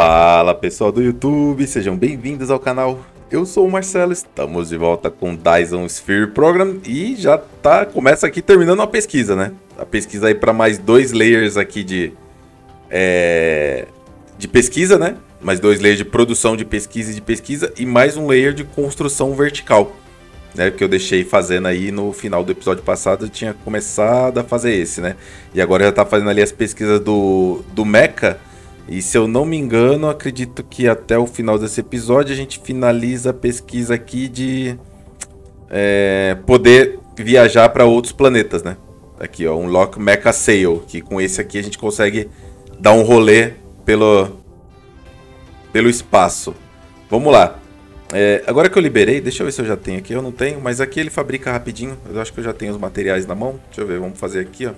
Fala pessoal do YouTube, sejam bem-vindos ao canal. Eu sou o Marcelo, estamos de volta com Dyson Sphere Program e já tá começa aqui terminando a pesquisa, né? A pesquisa aí para mais dois layers aqui de é, de pesquisa, né? Mais dois layers de produção de pesquisa e de pesquisa e mais um layer de construção vertical, né? Que eu deixei fazendo aí no final do episódio passado, eu tinha começado a fazer esse, né? E agora já tá fazendo ali as pesquisas do do Mecha e se eu não me engano, acredito que até o final desse episódio a gente finaliza a pesquisa aqui de é, poder viajar para outros planetas, né? Aqui, ó, um Lock Mecha Sail, que com esse aqui a gente consegue dar um rolê pelo, pelo espaço. Vamos lá. É, agora que eu liberei, deixa eu ver se eu já tenho aqui. Eu não tenho, mas aqui ele fabrica rapidinho. Eu acho que eu já tenho os materiais na mão. Deixa eu ver, vamos fazer aqui, ó.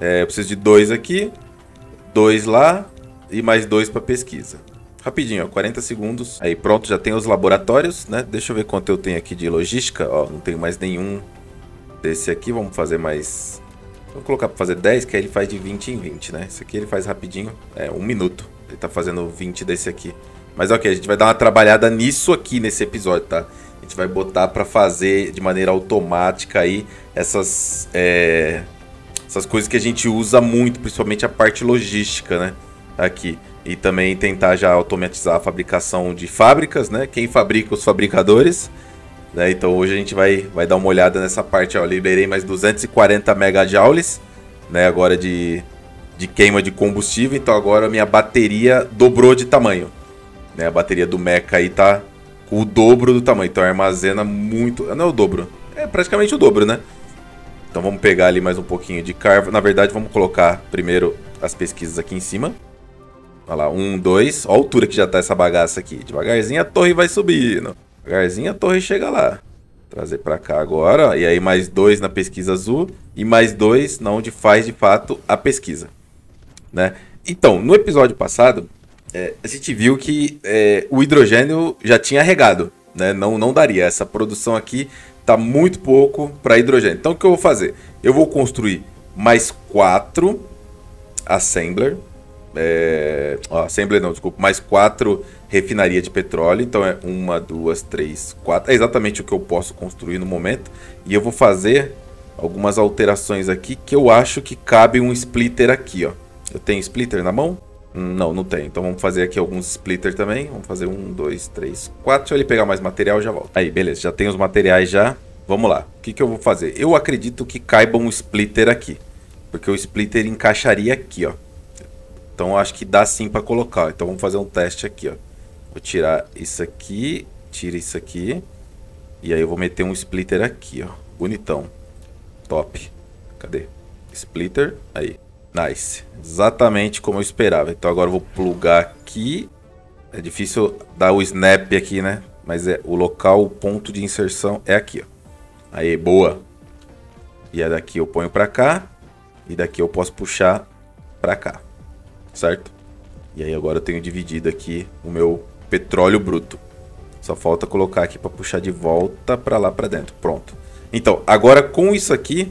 É, eu preciso de dois aqui, dois lá, e mais dois para pesquisa. Rapidinho, ó, 40 segundos. Aí pronto, já tem os laboratórios, né? Deixa eu ver quanto eu tenho aqui de logística. Ó, não tenho mais nenhum desse aqui. Vamos fazer mais... Vou colocar para fazer 10, que aí ele faz de 20 em 20, né? Esse aqui ele faz rapidinho, é um minuto. Ele tá fazendo 20 desse aqui. Mas ok, a gente vai dar uma trabalhada nisso aqui nesse episódio, tá? A gente vai botar para fazer de maneira automática aí essas, é... essas coisas que a gente usa muito, principalmente a parte logística, né? Aqui. E também tentar já automatizar a fabricação de fábricas, né? Quem fabrica os fabricadores. Né? Então hoje a gente vai, vai dar uma olhada nessa parte. Ó. Liberei mais 240 megajoules né? agora de, de queima de combustível. Então agora minha bateria dobrou de tamanho. Né? A bateria do Mecha aí tá com o dobro do tamanho. Então armazena muito. Não é o dobro. É praticamente o dobro, né? Então vamos pegar ali mais um pouquinho de carvão. Na verdade, vamos colocar primeiro as pesquisas aqui em cima. Olha lá, um, dois. Olha a altura que já tá essa bagaça aqui. Devagarzinho a torre vai subindo. Devagarzinho a torre chega lá. Trazer para cá agora. E aí mais dois na pesquisa azul. E mais dois na onde faz de fato a pesquisa. Né? Então, no episódio passado, é, a gente viu que é, o hidrogênio já tinha regado. Né? Não, não daria. Essa produção aqui tá muito pouco para hidrogênio. Então o que eu vou fazer? Eu vou construir mais quatro assembler é, ó, Assembly não, desculpa, mais quatro refinarias de petróleo. Então é uma, duas, três, quatro. É exatamente o que eu posso construir no momento. E eu vou fazer algumas alterações aqui que eu acho que cabe um splitter aqui, ó. Eu tenho splitter na mão? Não, não tem. Então vamos fazer aqui alguns splitter também. Vamos fazer um, dois, três, quatro. Deixa eu ele pegar mais material e já volto. Aí, beleza. Já tem os materiais já. Vamos lá. O que, que eu vou fazer? Eu acredito que caiba um splitter aqui. Porque o splitter encaixaria aqui, ó. Então acho que dá sim para colocar. Então vamos fazer um teste aqui, ó. Vou tirar isso aqui, tira isso aqui. E aí eu vou meter um splitter aqui, ó. Bonitão. Top. Cadê? Splitter. Aí. Nice. Exatamente como eu esperava. Então agora eu vou plugar aqui. É difícil dar o snap aqui, né? Mas é o local, o ponto de inserção é aqui, ó. Aí, boa. E é daqui eu ponho pra cá. E daqui eu posso puxar pra cá certo? E aí agora eu tenho dividido aqui o meu petróleo bruto. Só falta colocar aqui para puxar de volta para lá para dentro. Pronto. Então, agora com isso aqui,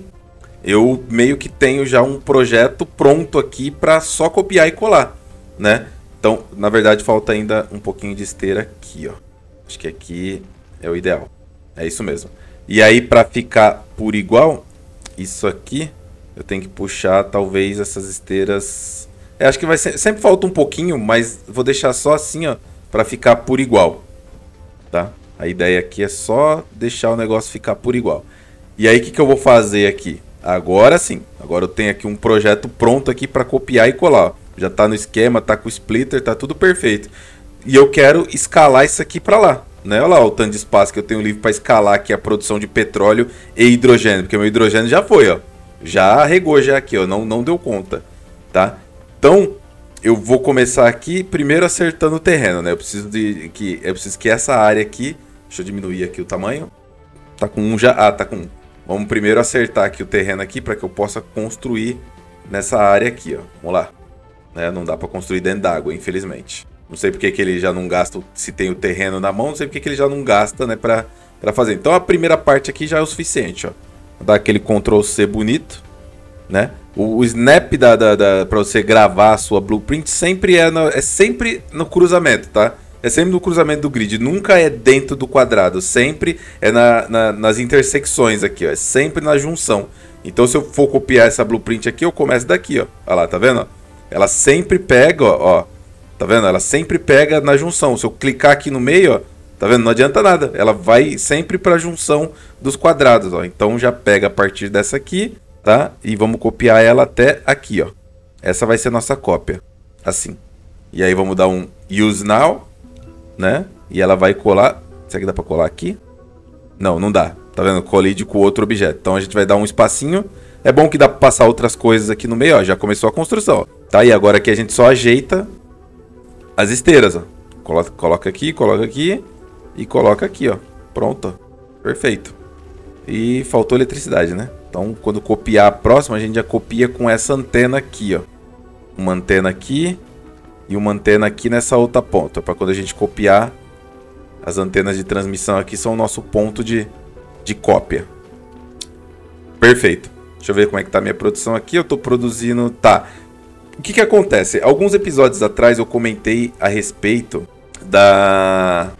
eu meio que tenho já um projeto pronto aqui para só copiar e colar, né? Então, na verdade, falta ainda um pouquinho de esteira aqui, ó. Acho que aqui é o ideal. É isso mesmo. E aí, para ficar por igual, isso aqui, eu tenho que puxar talvez essas esteiras é, acho que vai ser, sempre falta um pouquinho, mas vou deixar só assim, ó, para ficar por igual, tá? A ideia aqui é só deixar o negócio ficar por igual. E aí o que, que eu vou fazer aqui? Agora sim, agora eu tenho aqui um projeto pronto aqui para copiar e colar. Ó. Já tá no esquema, tá com o splitter, tá tudo perfeito. E eu quero escalar isso aqui para lá, né? Olha lá o tanto de espaço que eu tenho livre para escalar aqui a produção de petróleo e hidrogênio, porque meu hidrogênio já foi, ó. Já regou já aqui, ó, não, não deu conta, tá? Então, eu vou começar aqui primeiro acertando o terreno, né? Eu preciso de que eu preciso que essa área aqui, deixa eu diminuir aqui o tamanho. Tá com um já, ah, tá com um. Vamos primeiro acertar aqui o terreno aqui para que eu possa construir nessa área aqui, ó. Vamos lá. Né? Não dá para construir dentro d'água, infelizmente. Não sei porque que ele já não gasta, se tem o terreno na mão, não sei porque que ele já não gasta, né, para para fazer. Então a primeira parte aqui já é o suficiente, ó. Vou dar aquele Ctrl C bonito, né? O, o snap da, da, da para você gravar a sua blueprint sempre é, no, é sempre no cruzamento, tá? É sempre no cruzamento do grid, nunca é dentro do quadrado, sempre é na, na, nas intersecções aqui, ó, é sempre na junção. Então se eu for copiar essa blueprint aqui, eu começo daqui, ó. Olha lá, tá vendo? Ela sempre pega, ó, ó, tá vendo? Ela sempre pega na junção. Se eu clicar aqui no meio, ó, tá vendo? Não adianta nada. Ela vai sempre para a junção dos quadrados, ó. Então já pega a partir dessa aqui, tá? E vamos copiar ela até aqui, ó. Essa vai ser a nossa cópia, assim. E aí vamos dar um use now né? E ela vai colar. Será que dá pra colar aqui? Não, não dá. Tá vendo? Colide com outro objeto. Então a gente vai dar um espacinho. É bom que dá pra passar outras coisas aqui no meio, ó. Já começou a construção, ó. Tá? E agora aqui a gente só ajeita as esteiras, ó. Coloca, coloca aqui, coloca aqui e coloca aqui, ó. Pronto. Perfeito. E faltou eletricidade, né? Então, quando copiar a próxima, a gente já copia com essa antena aqui, ó. Uma antena aqui e uma antena aqui nessa outra ponta, para quando a gente copiar as antenas de transmissão aqui são o nosso ponto de, de cópia. Perfeito. Deixa eu ver como é que tá a minha produção aqui. Eu estou produzindo... Tá. O que que acontece? Alguns episódios atrás eu comentei a respeito da...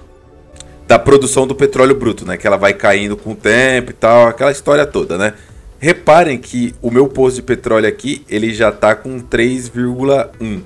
Da produção do petróleo bruto, né? Que ela vai caindo com o tempo e tal. Aquela história toda, né? Reparem que o meu poço de petróleo aqui, ele já está com 3,1,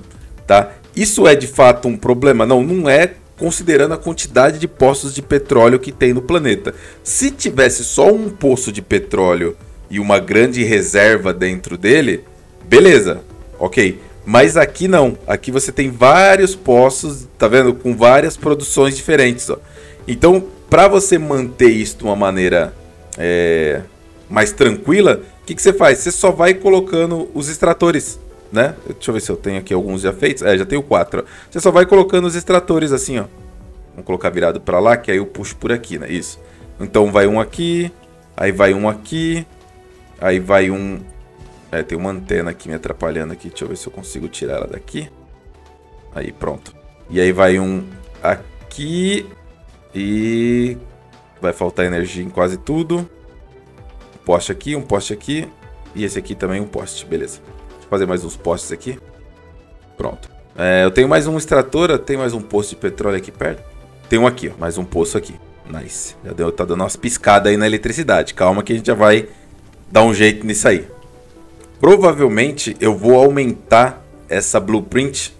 tá? Isso é de fato um problema? Não, não é considerando a quantidade de poços de petróleo que tem no planeta. Se tivesse só um poço de petróleo e uma grande reserva dentro dele, beleza, ok. Mas aqui não. Aqui você tem vários poços, tá vendo? Com várias produções diferentes. Ó. Então, para você manter isso de uma maneira é, mais tranquila, o que, que você faz? Você só vai colocando os extratores né? Deixa eu ver se eu tenho aqui alguns já feitos. É, já tenho quatro. Você só vai colocando os extratores assim, ó. Vamos colocar virado para lá, que aí eu puxo por aqui, né? Isso. Então vai um aqui, aí vai um aqui, aí vai um... É, tem uma antena aqui me atrapalhando aqui. Deixa eu ver se eu consigo tirar ela daqui. Aí, pronto. E aí vai um aqui e... Vai faltar energia em quase tudo. Poste aqui, um poste aqui. E esse aqui também um poste, beleza fazer mais uns postes aqui. Pronto. É, eu tenho mais um extrator, tem mais um poço de petróleo aqui perto. Tem um aqui, ó, mais um poço aqui. Nice. Já deu, tá dando umas piscadas aí na eletricidade. Calma que a gente já vai dar um jeito nisso aí. Provavelmente eu vou aumentar essa blueprint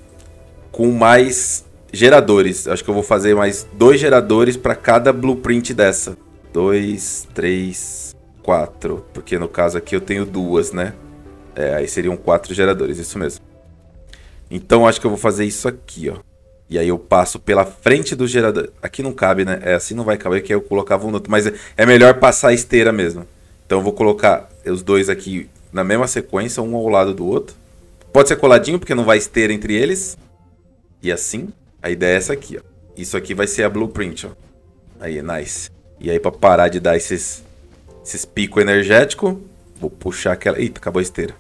com mais geradores. Acho que eu vou fazer mais dois geradores para cada blueprint dessa. Dois, três, quatro. Porque no caso aqui eu tenho duas, né? É, aí seriam quatro geradores, isso mesmo. Então acho que eu vou fazer isso aqui, ó. E aí eu passo pela frente do gerador. Aqui não cabe, né? É, assim não vai caber, que aí eu colocava um no outro. Mas é, melhor passar a esteira mesmo. Então eu vou colocar os dois aqui na mesma sequência, um ao lado do outro. Pode ser coladinho, porque não vai esteira entre eles. E assim, a ideia é essa aqui, ó. Isso aqui vai ser a blueprint, ó. Aí, nice. E aí, pra parar de dar esses, esses picos energéticos, vou puxar aquela... Eita, acabou a esteira.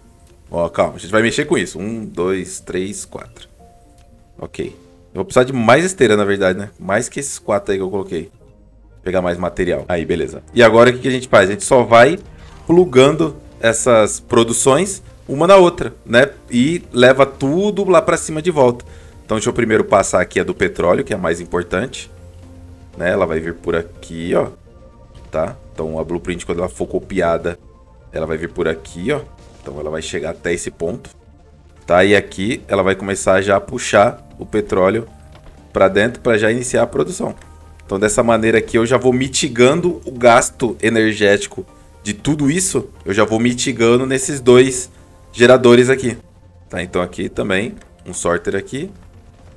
Ó, calma, a gente vai mexer com isso. Um, dois, três, quatro. Ok. Eu vou precisar de mais esteira, na verdade, né? Mais que esses quatro aí que eu coloquei. Pegar mais material. Aí, beleza. E agora o que a gente faz? A gente só vai plugando essas produções uma na outra, né? E leva tudo lá para cima de volta. Então deixa eu primeiro passar aqui a do petróleo, que é a mais importante. Né? Ela vai vir por aqui, ó. Tá? Então a blueprint, quando ela for copiada, ela vai vir por aqui, ó. Então ela vai chegar até esse ponto. Tá? E aqui ela vai começar já a puxar o petróleo para dentro para já iniciar a produção. Então dessa maneira aqui eu já vou mitigando o gasto energético de tudo isso. Eu já vou mitigando nesses dois geradores aqui. Tá? Então aqui também um sorter aqui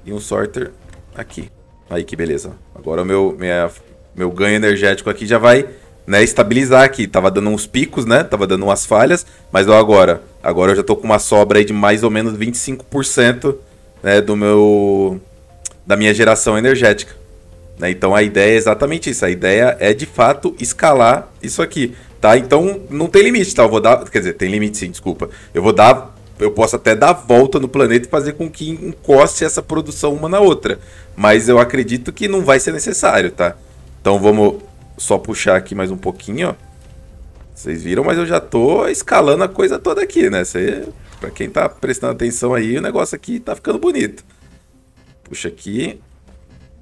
e um sorter aqui. Aí que beleza. Agora o meu, minha, meu ganho energético aqui já vai né, estabilizar aqui. Tava dando uns picos, né? Tava dando umas falhas, mas ó, agora, agora eu já tô com uma sobra aí de mais ou menos 25%, né, do meu da minha geração energética. Né? Então a ideia é exatamente isso. A ideia é de fato escalar isso aqui, tá? Então não tem limite, tá? Eu vou dar, quer dizer, tem limite sim, desculpa. Eu vou dar eu posso até dar volta no planeta e fazer com que encoste essa produção uma na outra. Mas eu acredito que não vai ser necessário, tá? Então vamos só puxar aqui mais um pouquinho, ó. Vocês viram, mas eu já tô escalando a coisa toda aqui, né? Você, pra quem tá prestando atenção aí, o negócio aqui tá ficando bonito. Puxa aqui.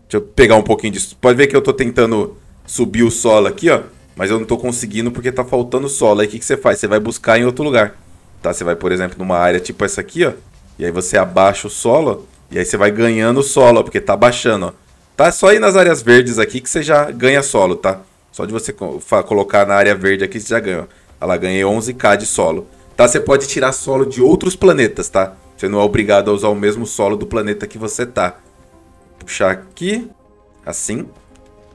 Deixa eu pegar um pouquinho disso. Pode ver que eu tô tentando subir o solo aqui, ó. Mas eu não tô conseguindo porque tá faltando solo. Aí o que, que você faz? Você vai buscar em outro lugar. Tá? Você vai, por exemplo, numa área tipo essa aqui, ó. E aí você abaixa o solo. E aí você vai ganhando solo, ó, porque tá baixando, ó. Tá só aí nas áreas verdes aqui que você já ganha solo, tá? Só de você colocar na área verde aqui, você já ganha. Ela ganhei 11k de solo. Tá? Você pode tirar solo de outros planetas, tá? Você não é obrigado a usar o mesmo solo do planeta que você tá. Puxar aqui, assim,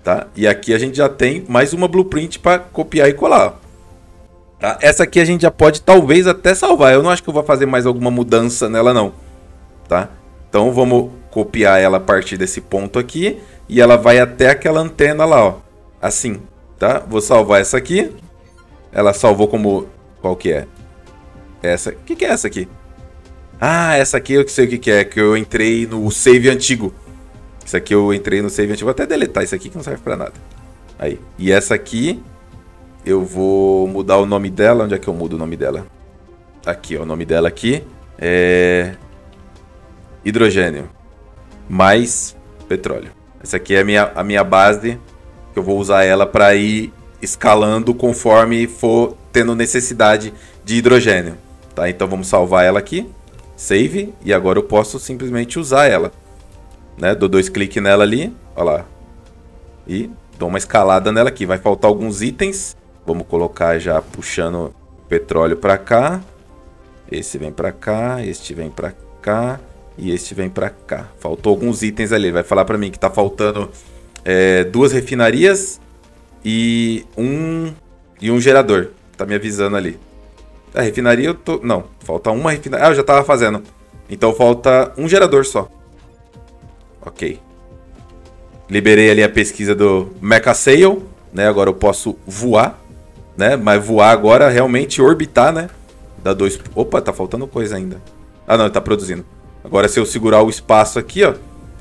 tá? E aqui a gente já tem mais uma blueprint para copiar e colar. Tá? Essa aqui a gente já pode talvez até salvar. Eu não acho que eu vou fazer mais alguma mudança nela não, tá? Então vamos copiar ela a partir desse ponto aqui e ela vai até aquela antena lá, ó. Assim, tá? Vou salvar essa aqui. Ela salvou como qual que é? Essa. O que, que é essa aqui? Ah, essa aqui eu sei o que, que é, que eu entrei no save antigo. Isso aqui eu entrei no save antigo. Vou até deletar isso aqui que não serve pra nada. Aí. E essa aqui, eu vou mudar o nome dela. Onde é que eu mudo o nome dela? Aqui, ó. O nome dela aqui é... Hidrogênio. Mais petróleo. Essa aqui é a minha, a minha base. Que eu vou usar ela para ir escalando conforme for tendo necessidade de hidrogênio. Tá? Então vamos salvar ela aqui. Save. E agora eu posso simplesmente usar ela né? Dou dois cliques nela ali, ó lá. E dou uma escalada nela aqui. Vai faltar alguns itens. Vamos colocar já puxando petróleo para cá. Esse vem para cá, este vem para cá e este vem para cá. Faltou alguns itens ali. vai falar para mim que tá faltando é, duas refinarias e um e um gerador. Tá me avisando ali. A refinaria eu tô... Não, falta uma refinaria. Ah, eu já tava fazendo. Então falta um gerador só. Ok. Liberei ali a pesquisa do Mecha Sail, né? Agora eu posso voar, né? Mas voar agora realmente orbitar, né? Dá dois... Opa, tá faltando coisa ainda. Ah, não, ele tá produzindo. Agora se eu segurar o espaço aqui, ó,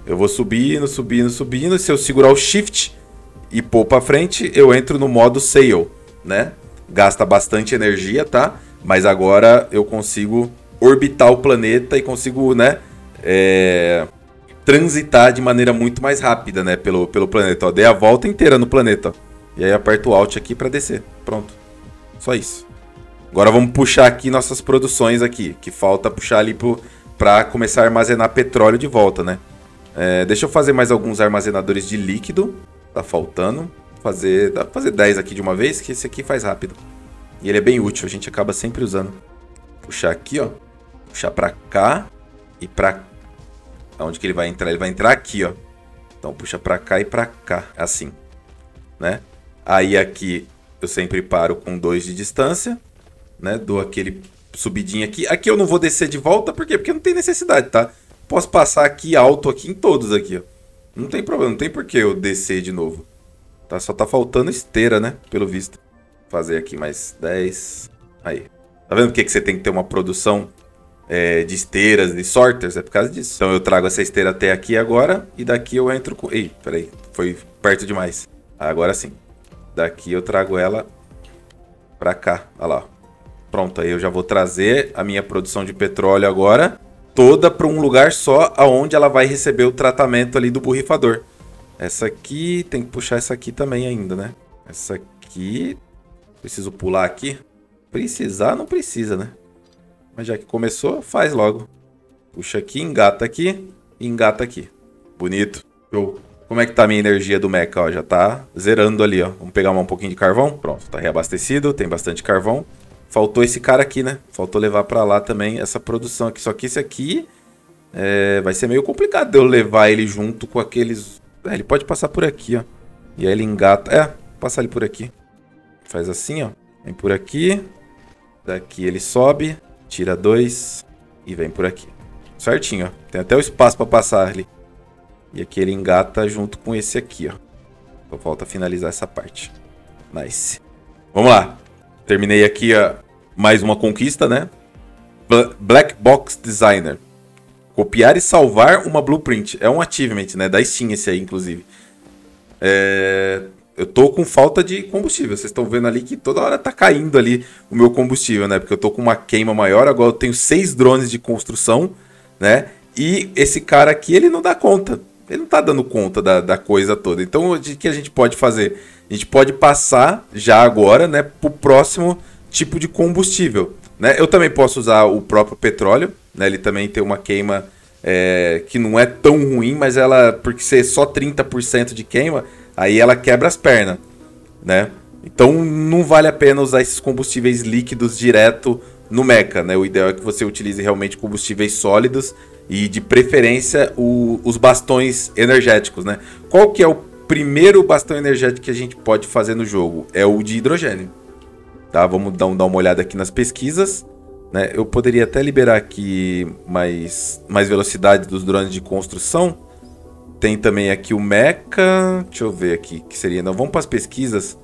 eu vou subindo, subindo, subindo. Se eu segurar o Shift e pôr pra frente, eu entro no modo Sail, né? Gasta bastante energia, tá? Mas agora eu consigo orbitar o planeta e consigo, né? É transitar de maneira muito mais rápida, né, pelo, pelo planeta. Ó, dei a volta inteira no planeta. E aí aperto o Alt aqui para descer. Pronto. Só isso. Agora vamos puxar aqui nossas produções aqui, que falta puxar ali para começar a armazenar petróleo de volta, né? É, deixa eu fazer mais alguns armazenadores de líquido. Tá faltando. Fazer, dá pra fazer 10 aqui de uma vez, que esse aqui faz rápido. E ele é bem útil, a gente acaba sempre usando. Puxar aqui, ó. Puxar para cá e para Onde que ele vai entrar? Ele vai entrar aqui, ó. Então puxa para cá e para cá, assim, né? Aí aqui eu sempre paro com 2 de distância, né? Dou aquele subidinho aqui. Aqui eu não vou descer de volta, por quê? Porque não tem necessidade, tá? Posso passar aqui alto aqui em todos aqui, ó. Não tem problema, não tem por que eu descer de novo. Tá? Só tá faltando esteira, né? Pelo visto. Fazer aqui mais 10. Aí. Tá vendo por que, que você tem que ter uma produção é, de esteiras, de sorters, é por causa disso. Então eu trago essa esteira até aqui agora e daqui eu entro com... Ei, peraí, foi perto demais. Agora sim. Daqui eu trago ela pra cá, olha lá. Pronto, aí eu já vou trazer a minha produção de petróleo agora toda para um lugar só aonde ela vai receber o tratamento ali do borrifador. Essa aqui, tem que puxar essa aqui também ainda, né? Essa aqui, preciso pular aqui. Precisar não precisa, né? Mas já que começou, faz logo. Puxa aqui, engata aqui engata aqui. Bonito. Show. Como é que tá a minha energia do mecha? Ó, já tá zerando ali, ó. Vamos pegar um pouquinho de carvão. Pronto, tá reabastecido, tem bastante carvão. Faltou esse cara aqui, né? Faltou levar pra lá também essa produção aqui. Só que esse aqui é... vai ser meio complicado eu levar ele junto com aqueles... É, ele pode passar por aqui, ó. E aí ele engata... É, passar ele por aqui. Faz assim, ó. Vem por aqui. Daqui ele sobe. Tira dois e vem por aqui. Certinho, ó. Tem até o espaço para passar ali. E aqui ele engata junto com esse aqui, ó. Só falta finalizar essa parte. Nice. Vamos lá. Terminei aqui ó, mais uma conquista, né? Black Box Designer. Copiar e salvar uma blueprint. É um achievement, né? Da Steam esse aí, inclusive. É... eu tô com falta de combustível. Vocês estão vendo ali que toda hora tá caindo ali o meu combustível, né? Porque eu tô com uma queima maior, agora eu tenho seis drones de construção, né? E esse cara aqui, ele não dá conta. Ele não tá dando conta da, da coisa toda. Então, o que a gente pode fazer? A gente pode passar já agora, né, pro próximo tipo de combustível. Né? Eu também posso usar o próprio petróleo, né? Ele também tem uma queima é, que não é tão ruim, mas ela, porque ser só 30% de queima, aí ela quebra as pernas, né? Então não vale a pena usar esses combustíveis líquidos direto no mecha, né? O ideal é que você utilize realmente combustíveis sólidos e de preferência o, os bastões energéticos, né? Qual que é o primeiro bastão energético que a gente pode fazer no jogo? É o de hidrogênio. Tá? Vamos dar, dar uma olhada aqui nas pesquisas. Né? Eu poderia até liberar aqui mais, mais velocidade dos drones de construção. Tem também aqui o Mecha. Deixa eu ver aqui que seria. Não, vamos para as pesquisas.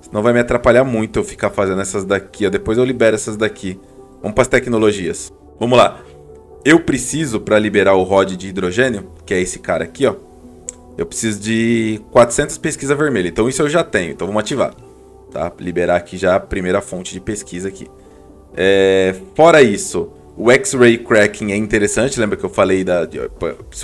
Senão vai me atrapalhar muito eu ficar fazendo essas daqui. Ó. Depois eu libero essas daqui. Vamos para as tecnologias. Vamos lá. Eu preciso, para liberar o rod de hidrogênio, que é esse cara aqui, ó. Eu preciso de 400 pesquisa vermelha. Então isso eu já tenho. Então vamos ativar. Tá? Liberar aqui já a primeira fonte de pesquisa aqui. É, fora isso, o X-Ray Cracking é interessante, lembra que eu falei da de,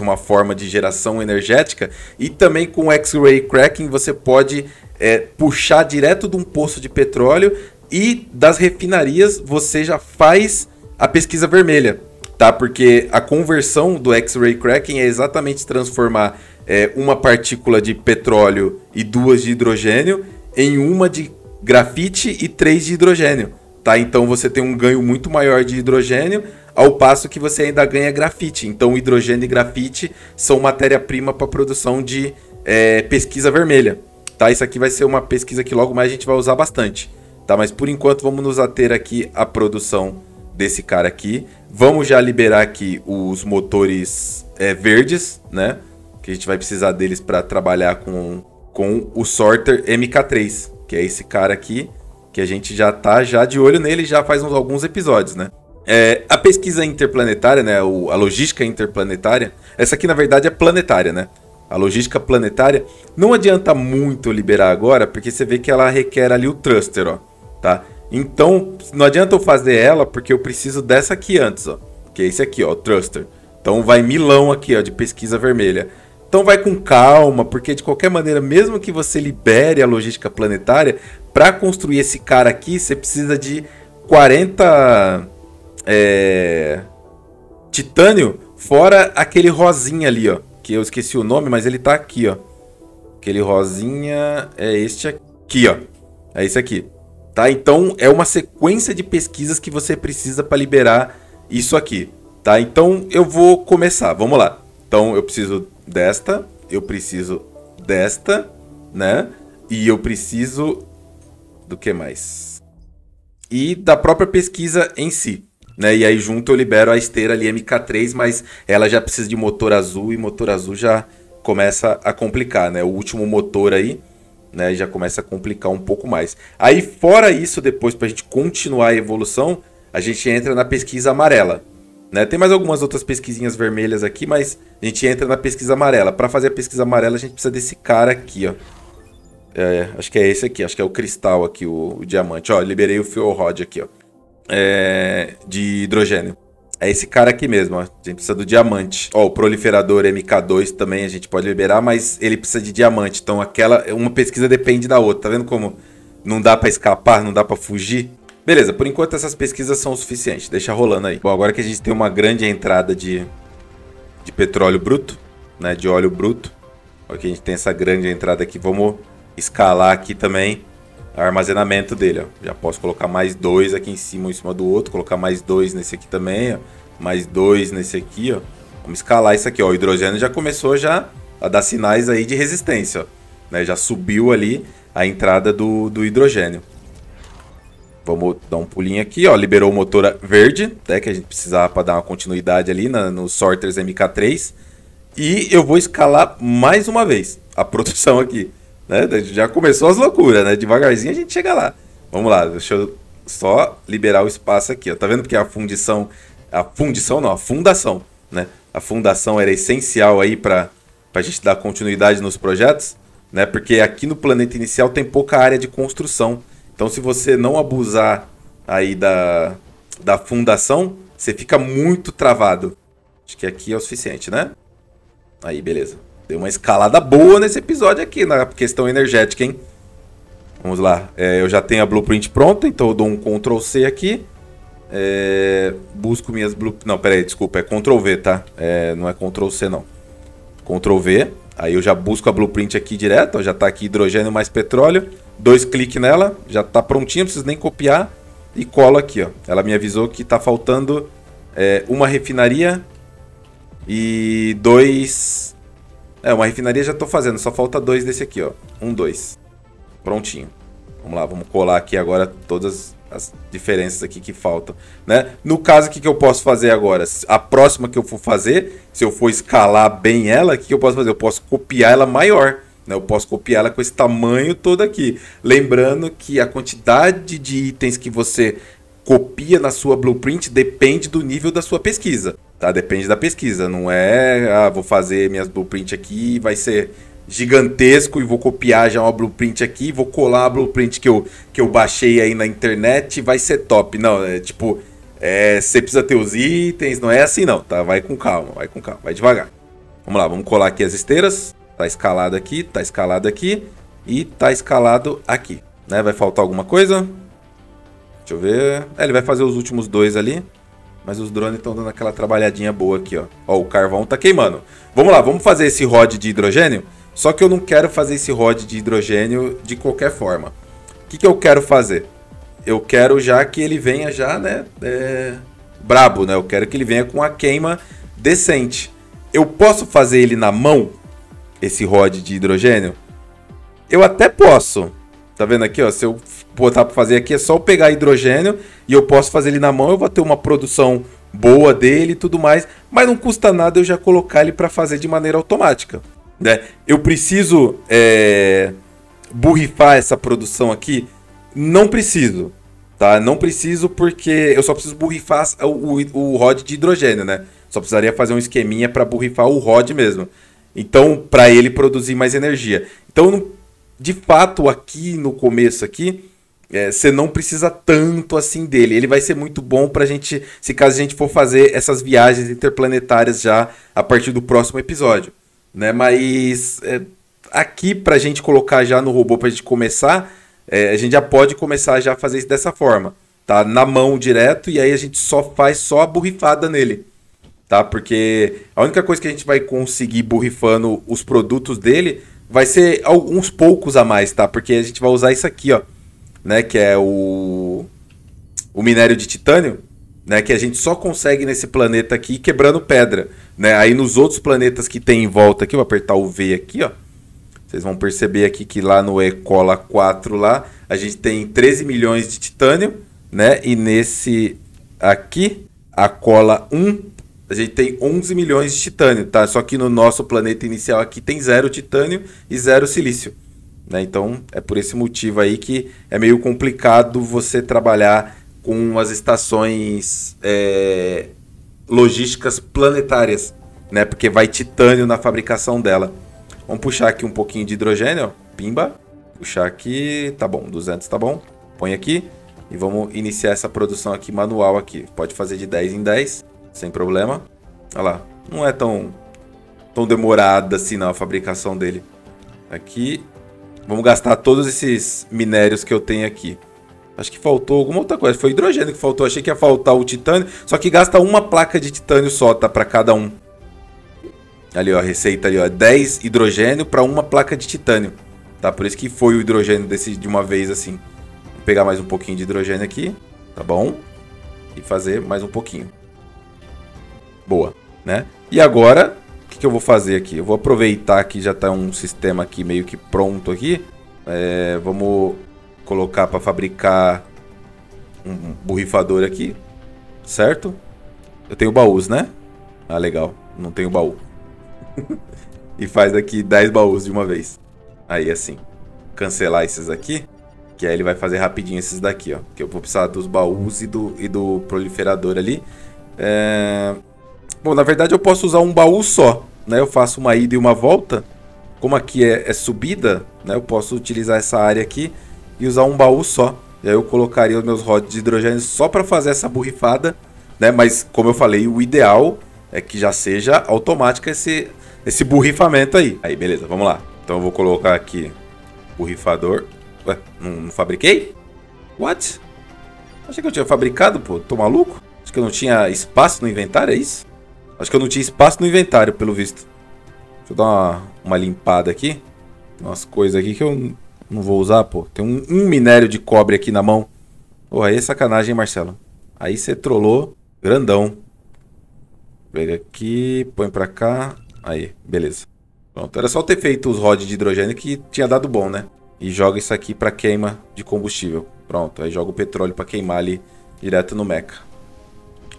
uma forma de geração energética? E também com o X-Ray Cracking você pode é, puxar direto de um poço de petróleo e das refinarias você já faz a pesquisa vermelha, tá? Porque a conversão do X-Ray Cracking é exatamente transformar é, uma partícula de petróleo e duas de hidrogênio em uma de grafite e três de hidrogênio. Tá? Então você tem um ganho muito maior de hidrogênio, ao passo que você ainda ganha grafite. Então hidrogênio e grafite são matéria-prima para produção de é, pesquisa vermelha. Tá? Isso aqui vai ser uma pesquisa que logo mais a gente vai usar bastante. Tá? Mas por enquanto vamos nos ater aqui à produção desse cara aqui. Vamos já liberar aqui os motores é, verdes, né? Que a gente vai precisar deles para trabalhar com, com o sorter MK3, que é esse cara aqui que a gente já tá já de olho nele já faz uns, alguns episódios, né? É, a pesquisa interplanetária, né, o, a logística interplanetária, essa aqui na verdade é planetária, né? A logística planetária não adianta muito liberar agora, porque você vê que ela requer ali o thruster, ó, tá? Então, não adianta eu fazer ela, porque eu preciso dessa aqui antes, ó, que é esse aqui, ó, o thruster. Então vai milão aqui, ó, de pesquisa vermelha. Então vai com calma, porque de qualquer maneira, mesmo que você libere a logística planetária, para construir esse cara aqui, você precisa de 40 é, titânio, fora aquele rosinha ali, ó. Que eu esqueci o nome, mas ele tá aqui, ó. Aquele rosinha é este aqui, ó. É esse aqui. Tá? Então é uma sequência de pesquisas que você precisa para liberar isso aqui. Tá? Então eu vou começar. Vamos lá. Então eu preciso desta, eu preciso desta, né? E eu preciso do que mais? E da própria pesquisa em si. Né? E aí junto eu libero a esteira ali MK3, mas ela já precisa de motor azul e motor azul já começa a complicar, né? O último motor aí, né, já começa a complicar um pouco mais. Aí fora isso, depois para a gente continuar a evolução, a gente entra na pesquisa amarela. Né? Tem mais algumas outras pesquisinhas vermelhas aqui, mas a gente entra na pesquisa amarela. Para fazer a pesquisa amarela, a gente precisa desse cara aqui, ó. É, acho que é esse aqui, acho que é o cristal aqui, o, o diamante. Ó, liberei o fuel rod aqui, ó. É, de hidrogênio. É esse cara aqui mesmo, ó. A gente precisa do diamante. Ó, o proliferador MK2 também a gente pode liberar, mas ele precisa de diamante. Então aquela, uma pesquisa depende da outra. Tá vendo como não dá para escapar, não dá para fugir? Beleza, por enquanto essas pesquisas são o suficiente. Deixa rolando aí. Bom, agora que a gente tem uma grande entrada de, de petróleo bruto, né, de óleo bruto. Que a gente tem essa grande entrada aqui, vamos escalar aqui também armazenamento dele. Ó. Já posso colocar mais dois aqui em cima, um em cima do outro, colocar mais dois nesse aqui também, ó. mais dois nesse aqui. Ó. Vamos escalar isso aqui. Ó. O hidrogênio já começou já a dar sinais aí de resistência. Ó. Né? Já subiu ali a entrada do, do hidrogênio. Vamos dar um pulinho aqui, ó. Liberou o motor verde, né, que a gente precisava para dar uma continuidade ali na, no Sorters MK3. E eu vou escalar mais uma vez a produção aqui. Né? Já começou as loucuras, né? Devagarzinho a gente chega lá. Vamos lá, deixa eu só liberar o espaço aqui. Ó. Tá vendo que a fundição. A fundição não, a fundação, né? A fundação era essencial aí para a gente dar continuidade nos projetos. né? Porque aqui no planeta inicial tem pouca área de construção. Então, se você não abusar aí da, da fundação, você fica muito travado. Acho que aqui é o suficiente, né? Aí, beleza. Deu uma escalada boa nesse episódio aqui, na questão energética, hein? Vamos lá. É, eu já tenho a blueprint pronta, então eu dou um Ctrl C aqui. É, busco minhas blueprints. Não, peraí, desculpa, é Ctrl V, tá? É, não é Ctrl C, não. Ctrl V. Aí eu já busco a blueprint aqui direto, ó, já está aqui hidrogênio mais petróleo. Dois cliques nela, já está prontinho, não preciso nem copiar. E colo aqui, ó. Ela me avisou que está faltando é, uma refinaria e dois... É, uma refinaria já estou fazendo, só falta dois desse aqui, ó. Um, dois. Prontinho. Vamos lá, vamos colar aqui agora todas as diferenças aqui que faltam, né? No caso, o que, que eu posso fazer agora? A próxima que eu for fazer, se eu for escalar bem ela, o que, que eu posso fazer? Eu posso copiar ela maior, né? Eu posso copiar ela com esse tamanho todo aqui. Lembrando que a quantidade de itens que você copia na sua blueprint depende do nível da sua pesquisa, tá? Depende da pesquisa, não é, ah, vou fazer minhas blueprint aqui vai ser gigantesco e vou copiar já uma blueprint aqui, vou colar a blueprint que eu, que eu baixei aí na internet vai ser top. Não, é tipo, é, você precisa ter os itens, não é assim não, tá? Vai com calma, vai com calma, vai devagar. Vamos lá, vamos colar aqui as esteiras. Tá escalado aqui, tá escalado aqui e tá escalado aqui, né? Vai faltar alguma coisa? Deixa eu ver. É, ele vai fazer os últimos dois ali. Mas os drones estão dando aquela trabalhadinha boa aqui, ó. Ó, o carvão tá queimando. Vamos lá, vamos fazer esse rod de hidrogênio? Só que eu não quero fazer esse rod de hidrogênio de qualquer forma. O que, que eu quero fazer? Eu quero já que ele venha já, né, é, brabo, né? Eu quero que ele venha com a queima decente. Eu posso fazer ele na mão, esse rod de hidrogênio? Eu até posso. Tá vendo aqui, ó? Se eu botar para fazer aqui, é só eu pegar hidrogênio e eu posso fazer ele na mão. Eu vou ter uma produção boa dele e tudo mais, mas não custa nada eu já colocar ele para fazer de maneira automática. Né? Eu preciso é, burrifar essa produção aqui? Não preciso. Tá? Não preciso porque eu só preciso burrifar o, o, o rod de hidrogênio, né? Só precisaria fazer um esqueminha para burrifar o rod mesmo. Então, para ele produzir mais energia. Então, de fato, aqui no começo aqui, é, você não precisa tanto assim dele. Ele vai ser muito bom para a gente, se caso a gente for fazer essas viagens interplanetárias já a partir do próximo episódio né? Mas é, aqui pra gente colocar já no robô pra gente começar, é, a gente já pode começar já a fazer isso dessa forma, tá? Na mão direto e aí a gente só faz só a borrifada nele, tá? Porque a única coisa que a gente vai conseguir borrifando os produtos dele vai ser alguns poucos a mais, tá? Porque a gente vai usar isso aqui, ó, né? Que é o o minério de titânio né, que a gente só consegue nesse planeta aqui quebrando pedra, né? Aí nos outros planetas que tem em volta aqui, vou apertar o V aqui, ó. Vocês vão perceber aqui que lá no Ecola 4 lá, a gente tem 13 milhões de titânio, né? E nesse aqui, a cola 1, a gente tem 11 milhões de titânio, tá? Só que no nosso planeta inicial aqui tem zero titânio e zero silício. Né? Então é por esse motivo aí que é meio complicado você trabalhar com as estações é, logísticas planetárias, né? Porque vai titânio na fabricação dela. Vamos puxar aqui um pouquinho de hidrogênio, pimba. Puxar aqui, tá bom, 200 tá bom. Põe aqui e vamos iniciar essa produção aqui manual aqui. Pode fazer de 10 em 10, sem problema. Olha lá, não é tão tão demorada assim não a fabricação dele. Aqui, vamos gastar todos esses minérios que eu tenho aqui. Acho que faltou alguma outra coisa. Foi hidrogênio que faltou. Achei que ia faltar o titânio. Só que gasta uma placa de titânio só, tá? Pra cada um. Ali, ó. A receita ali, ó. 10 hidrogênio para uma placa de titânio. Tá? Por isso que foi o hidrogênio desse, de uma vez assim. Vou pegar mais um pouquinho de hidrogênio aqui. Tá bom? E fazer mais um pouquinho. Boa, né? E agora, que, que eu vou fazer aqui? Eu vou aproveitar que já tá um sistema aqui meio que pronto aqui. É, vamos colocar para fabricar um borrifador aqui, certo? Eu tenho baús, né? Ah, legal. Não tenho baú. e faz aqui 10 baús de uma vez. Aí, assim. Cancelar esses aqui. Que aí ele vai fazer rapidinho esses daqui, ó. Que eu vou precisar dos baús e do, e do proliferador ali. É... Bom, na verdade eu posso usar um baú só. Né? Eu faço uma ida e uma volta. como aqui é, é subida, né, eu posso utilizar essa área aqui e usar um baú só. E aí eu colocaria os meus rods de hidrogênio só para fazer essa borrifada, né? Mas como eu falei, o ideal é que já seja automático esse, esse borrifamento aí. Aí, beleza, vamos lá. Então eu vou colocar aqui borrifador. Ué, não, não fabriquei? What? Achei que eu tinha fabricado, pô. Tô maluco? Acho que eu não tinha espaço no inventário, é isso? Acho que eu não tinha espaço no inventário, pelo visto. Deixa eu dar uma, uma limpada aqui. Tem umas coisas aqui que eu não vou usar, pô. Tem um, um minério de cobre aqui na mão. Pô, aí é sacanagem, hein, Marcelo? Aí você trollou grandão. Pega aqui, põe pra cá. Aí, beleza. Pronto, era só ter feito os rods de hidrogênio que tinha dado bom, né? E joga isso aqui pra queima de combustível. Pronto, aí joga o petróleo pra queimar ali direto no mecha.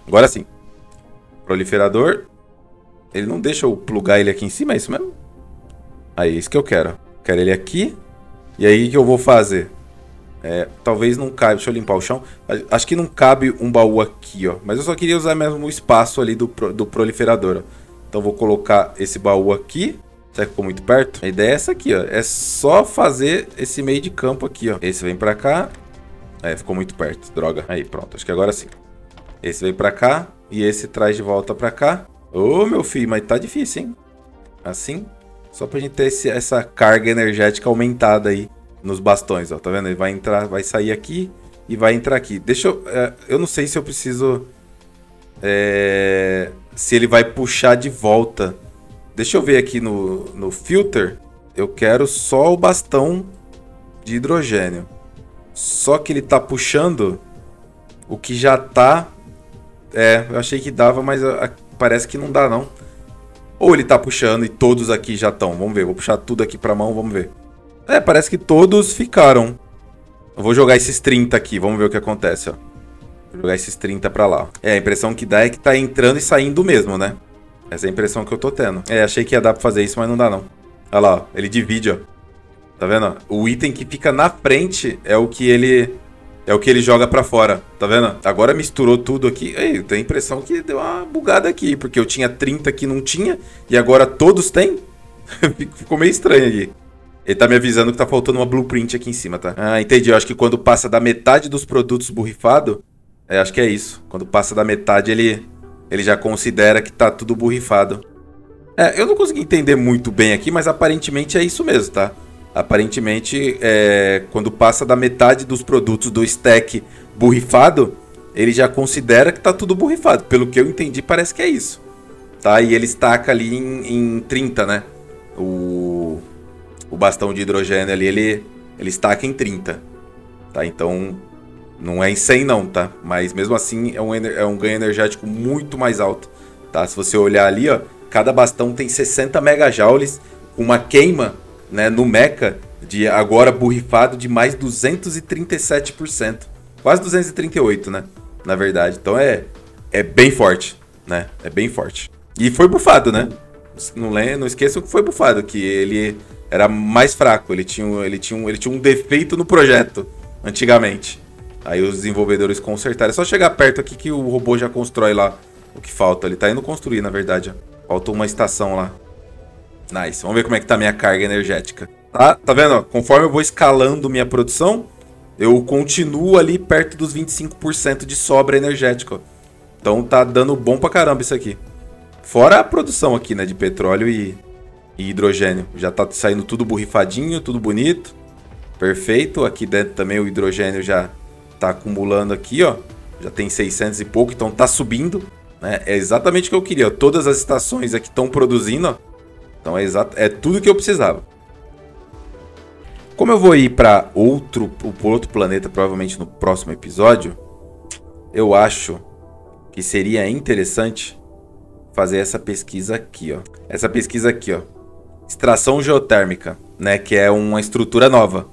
Agora sim. Proliferador. Ele não deixa eu plugar ele aqui em cima, é isso mesmo? Aí, é isso que eu quero. Quero ele aqui. E aí, o que eu vou fazer? É, talvez não cabe. Deixa eu limpar o chão. Acho que não cabe um baú aqui, ó. Mas eu só queria usar mesmo o espaço ali do, do proliferador, ó. Então vou colocar esse baú aqui. Será que ficou muito perto? A ideia é essa aqui, ó. É só fazer esse meio de campo aqui, ó. Esse vem pra cá. É, ficou muito perto. Droga. Aí, pronto. Acho que agora sim. Esse vem pra cá. E esse traz de volta pra cá. Ô, meu filho, mas tá difícil, hein? Assim. Só pra gente ter esse, essa carga energética aumentada aí nos bastões, ó. Tá vendo? Ele vai entrar, vai sair aqui e vai entrar aqui. Deixa eu... É, eu não sei se eu preciso... É, se ele vai puxar de volta. Deixa eu ver aqui no, no filter. Eu quero só o bastão de hidrogênio. Só que ele tá puxando o que já tá... É, eu achei que dava, mas a, parece que não dá não. Ou ele tá puxando e todos aqui já estão. Vamos ver, vou puxar tudo aqui pra mão, vamos ver. É, parece que todos ficaram. Eu vou jogar esses 30 aqui, vamos ver o que acontece, ó. Vou jogar esses 30 pra lá. É, a impressão que dá é que tá entrando e saindo mesmo, né? Essa é a impressão que eu tô tendo. É, achei que ia dar pra fazer isso, mas não dá não. Olha lá, ó. ele divide, ó. Tá vendo? O item que fica na frente é o que ele é o que ele joga para fora, tá vendo? Agora misturou tudo aqui. Ei, eu tenho a impressão que deu uma bugada aqui, porque eu tinha 30 que não tinha e agora todos têm. Ficou meio estranho aqui. Ele tá me avisando que tá faltando uma blueprint aqui em cima, tá? Ah, entendi. Eu acho que quando passa da metade dos produtos borrifado, é, acho que é isso. Quando passa da metade, ele, ele já considera que tá tudo borrifado. É, eu não consegui entender muito bem aqui, mas aparentemente é isso mesmo, tá? Aparentemente, é, quando passa da metade dos produtos do stack borrifado, ele já considera que tá tudo borrifado. Pelo que eu entendi, parece que é isso. Tá? E ele estaca ali em, em 30, né? O, o bastão de hidrogênio ali, ele, ele estaca em 30. Tá? Então, não é em 100 não, tá? Mas mesmo assim, é um, é um ganho energético muito mais alto. Tá? Se você olhar ali, ó, cada bastão tem 60 megajoules, uma queima né, no Mecha, de agora borrifado de mais 237%. Quase 238, né? Na verdade. Então é, é bem forte, né? É bem forte. E foi bufado, né? Não, não esqueçam que foi bufado, que ele era mais fraco, ele tinha, ele, tinha um, ele tinha um defeito no projeto, antigamente. Aí os desenvolvedores consertaram. É só chegar perto aqui que o robô já constrói lá o que falta. Ele tá indo construir, na verdade. Faltou uma estação lá. Nice. Vamos ver como é que tá a minha carga energética. Tá, tá vendo? Conforme eu vou escalando minha produção, eu continuo ali perto dos 25% de sobra energética. Então tá dando bom pra caramba isso aqui. Fora a produção aqui, né, de petróleo e, e hidrogênio. Já tá saindo tudo borrifadinho, tudo bonito. Perfeito. Aqui dentro também o hidrogênio já tá acumulando aqui, ó. Já tem 600 e pouco, então tá subindo. Né? É exatamente o que eu queria. Todas as estações aqui estão produzindo, ó. Então é, exato, é tudo que eu precisava. Como eu vou ir para outro, outro planeta, provavelmente no próximo episódio, eu acho que seria interessante fazer essa pesquisa aqui, ó. Essa pesquisa aqui, ó. Extração geotérmica, né? Que é uma estrutura nova,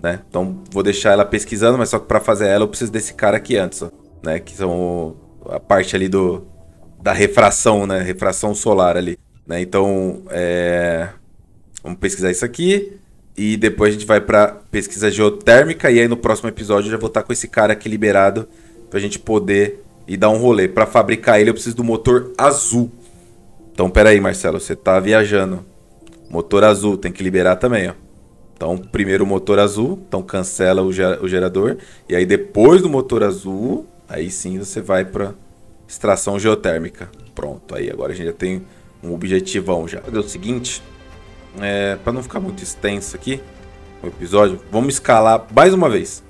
né? Então vou deixar ela pesquisando, mas só que para fazer ela eu preciso desse cara aqui antes, ó, né? Que são a parte ali do da refração, né? Refração solar ali. Né? Então, é... vamos pesquisar isso aqui. E depois a gente vai para pesquisa geotérmica. E aí no próximo episódio eu já vou estar com esse cara aqui liberado para a gente poder ir dar um rolê. Para fabricar ele eu preciso do motor azul. Então, pera aí, Marcelo, você tá viajando. Motor azul tem que liberar também, ó. Então, primeiro o motor azul, então cancela o, gerador. E aí depois do motor azul, aí sim você vai para extração geotérmica. Pronto, aí agora a gente já tem um objetivão já. Fazer o seguinte, é, para não ficar muito extenso aqui o episódio, vamos escalar mais uma vez.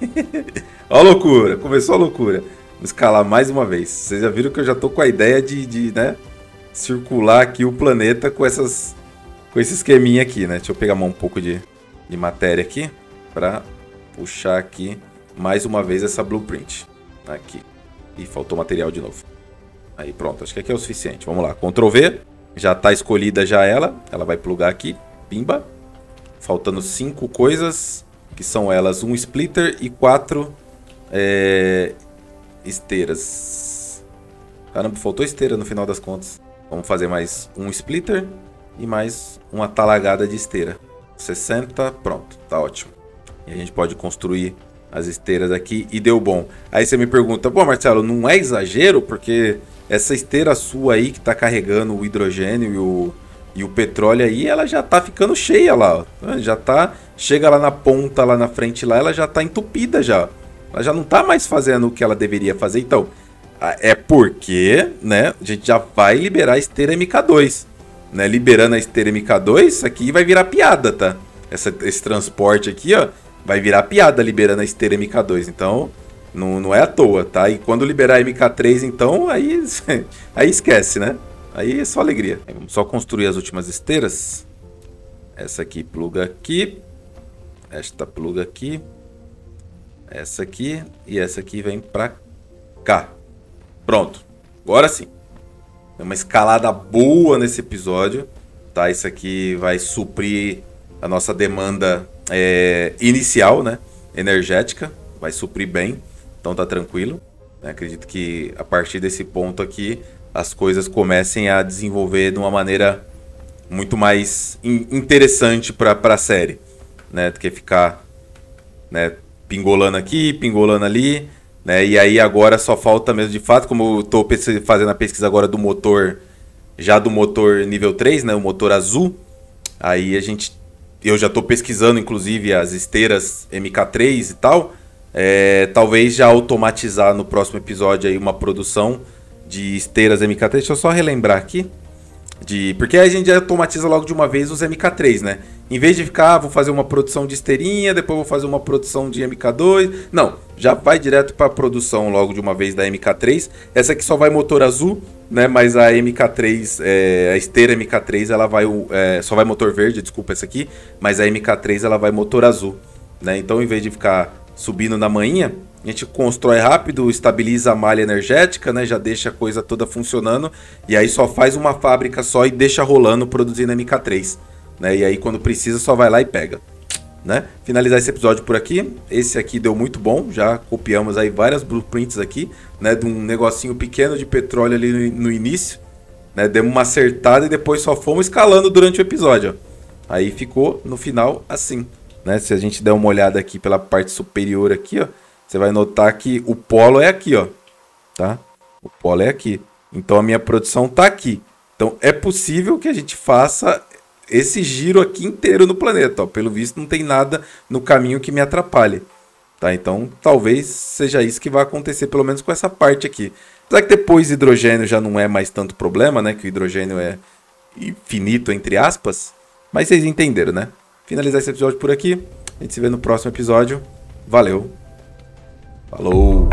Ó a loucura, começou a loucura. Vamos escalar mais uma vez. Vocês já viram que eu já tô com a ideia de, de né, circular aqui o planeta com essas com esse esqueminha aqui, né? Deixa eu pegar um pouco de, de matéria aqui para puxar aqui mais uma vez essa blueprint. Aqui. E faltou material de novo. Aí pronto, acho que aqui é o suficiente. Vamos lá, Ctrl V. Já está escolhida já ela. Ela vai plugar aqui. Pimba. Faltando cinco coisas, que são elas um splitter e quatro é, esteiras. Caramba, faltou esteira no final das contas. Vamos fazer mais um splitter e mais uma talagada de esteira. 60, pronto, tá ótimo. E a gente pode construir as esteiras aqui e deu bom. Aí você me pergunta, pô Marcelo, não é exagero? Porque essa esteira sua aí que tá carregando o hidrogênio e o, e o petróleo aí, ela já tá ficando cheia lá. Já tá, chega lá na ponta, lá na frente lá, ela já tá entupida já. Ela já não tá mais fazendo o que ela deveria fazer. Então, é porque, né, a gente já vai liberar a esteira MK2 né, liberando a esteira MK2, isso aqui vai virar piada, tá? Essa, esse transporte aqui, ó, vai virar piada liberando a esteira MK2. Então, não, não é à toa, tá? E quando liberar a MK3, então, aí, aí esquece, né? Aí é só alegria. Vamos só construir as últimas esteiras. Essa aqui pluga aqui. Esta pluga aqui. Essa aqui. E essa aqui vem pra cá. Pronto. Agora sim. É uma escalada boa nesse episódio, tá? Isso aqui vai suprir a nossa demanda é, inicial, né? Energética, vai suprir bem, então tá tranquilo. Né? Acredito que a partir desse ponto aqui as coisas comecem a desenvolver de uma maneira muito mais in interessante para a série, né? Do que ficar, né? Pingolando aqui, pingolando ali né? E aí agora só falta mesmo de fato, como eu estou fazendo a pesquisa agora do motor, já do motor nível 3, né? o motor azul, aí a gente. Eu já estou pesquisando, inclusive, as esteiras MK3 e tal. É, talvez já automatizar no próximo episódio aí uma produção de esteiras MK3. Deixa eu só relembrar aqui. De, porque a gente automatiza logo de uma vez os MK3, né? Em vez de ficar, ah, vou fazer uma produção de esteirinha, depois vou fazer uma produção de MK2. Não, já vai direto para a produção logo de uma vez da MK3. Essa aqui só vai motor azul, né? Mas a MK3, é, a esteira MK3, ela vai é, só vai motor verde, desculpa essa aqui. Mas a MK3 ela vai motor azul, né? Então, em vez de ficar subindo na manhã, a gente constrói rápido, estabiliza a malha energética, né? Já deixa a coisa toda funcionando. E aí só faz uma fábrica só e deixa rolando produzindo MK3. Né? E aí quando precisa só vai lá e pega. Né? Finalizar esse episódio por aqui. Esse aqui deu muito bom. Já copiamos aí várias blueprints aqui, né? De um negocinho pequeno de petróleo ali no, início. Né? Demos uma acertada e depois só fomos escalando durante o episódio. Aí ficou no final assim. Né? Se a gente der uma olhada aqui pela parte superior aqui, ó você vai notar que o polo é aqui, ó, tá? O polo é aqui. Então a minha produção tá aqui. Então é possível que a gente faça esse giro aqui inteiro no planeta, ó. Pelo visto não tem nada no caminho que me atrapalhe. Tá? Então talvez seja isso que vai acontecer, pelo menos com essa parte aqui. Apesar que depois hidrogênio já não é mais tanto problema, né? Que o hidrogênio é infinito, entre aspas. Mas vocês entenderam, né? Finalizar esse episódio por aqui. A gente se vê no próximo episódio. Valeu! Falou!